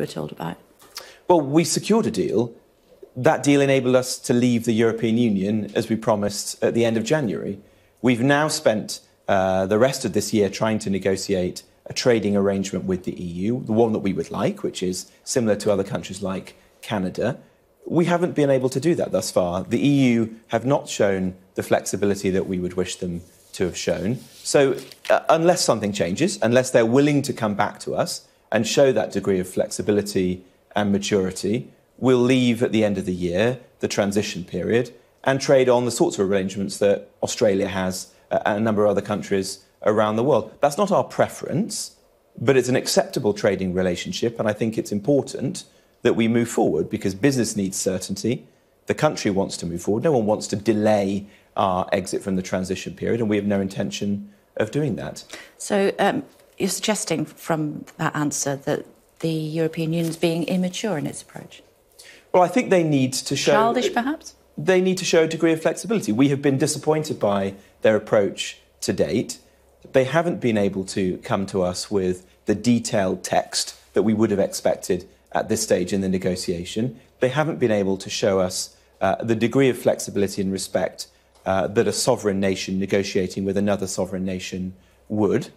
we were told about? Well, we secured a deal. That deal enabled us to leave the European Union as we promised at the end of January. We've now spent uh, the rest of this year trying to negotiate a trading arrangement with the EU, the one that we would like, which is similar to other countries like Canada. We haven't been able to do that thus far. The EU have not shown the flexibility that we would wish them to have shown. So, uh, unless something changes, unless they're willing to come back to us and show that degree of flexibility and maturity, we'll leave at the end of the year, the transition period, and trade on the sorts of arrangements that Australia has uh, and a number of other countries around the world. That's not our preference, but it's an acceptable trading relationship, and I think it's important that we move forward because business needs certainty. The country wants to move forward. No one wants to delay our exit from the transition period, and we have no intention of doing that. So um, you're suggesting from that answer that the European Union is being immature in its approach? Well, I think they need to show. Childish, perhaps? They need to show a degree of flexibility. We have been disappointed by their approach to date. They haven't been able to come to us with the detailed text that we would have expected at this stage in the negotiation. They haven't been able to show us uh, the degree of flexibility and respect uh, that a sovereign nation negotiating with another sovereign nation would.